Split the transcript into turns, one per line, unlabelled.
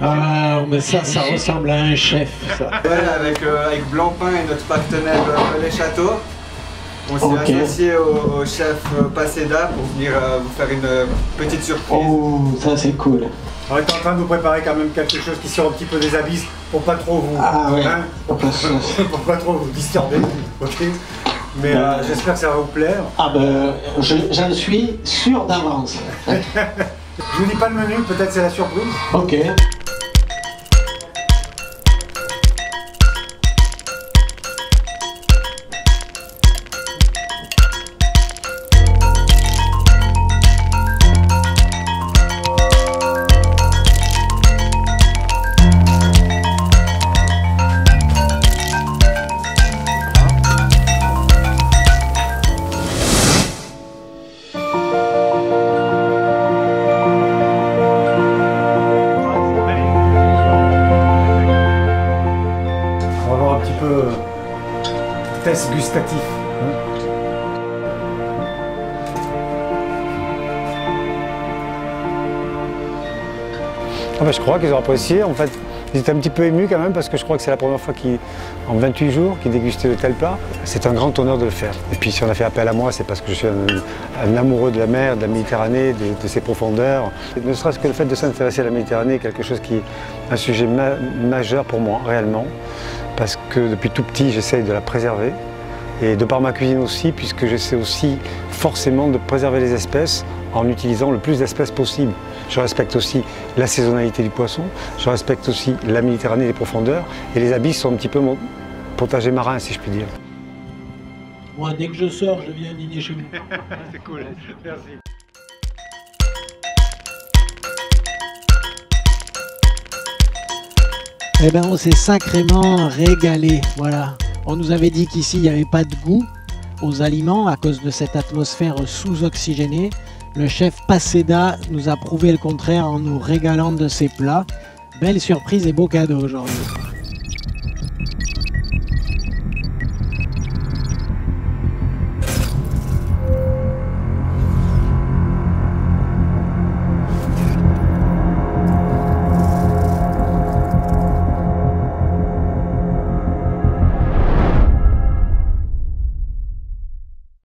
Ah, mais ça, ça ressemble à un chef, ça.
Ouais, avec, euh, avec Blancpain et notre partenaire euh, Les Châteaux. On s'est
Ok.
associé au, au chef euh, Paseda pour venir euh, vous faire une petite surprise.
Oh, ça c'est cool.
On est en train de vous préparer quand même quelque chose qui sort un petit peu des abysses pour pas trop vous,
Ah ouais.
hein, pour, pour pas trop vous disturber, ok Mais euh, j'espère que ça va vous plaire.
Ah ben, je- j'en suis sûr d'avance.
Je vous dis pas le menu, peut-être c'est la surprise.
Ok.
Test gustatif. Ah bah, je crois qu'ils ont apprécié. En fait, étaient un petit peu émus quand même parce que je crois que c'est la première fois en 28 jours, qu'ils dégustaient de tels plats. C'est un grand honneur de le faire. Et puis si on a fait appel à moi, c'est parce que je suis un, amoureux de la mer, de la Méditerranée, de, ses profondeurs. Ne serait-ce que le fait de s'intéresser à la Méditerranée est quelque chose qui est un sujet ma- majeur pour moi, réellement. Parce que depuis tout petit, j'essaye de la préserver. Et de par ma cuisine aussi, puisque j'essaie aussi forcément de préserver les espèces en utilisant le plus d'espèces possible. Je respecte aussi la saisonnalité du poisson, je respecte aussi la Méditerranée et les profondeurs, et les abysses sont un petit peu mon potager marin, si je puis dire.
Moi, dès que je sors, je viens dîner chez vous.
C'est cool, merci.
Eh ben, on s'est sacrément régalé. Voilà. On nous avait dit qu'ici, il n'y avait pas de goût aux aliments à cause de cette atmosphère sous-oxygénée. Le chef Paseda nous a prouvé le contraire en nous régalant de ses plats. Belle surprise et beau cadeau aujourd'hui.